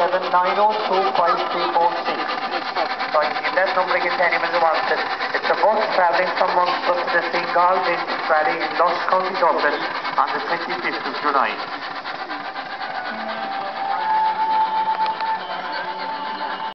Oh oh so if that number again to anyone who wants it. It's a bus travelling from Munster to the St. Vintage Valley in Lusk County Dublin on the 25th of July.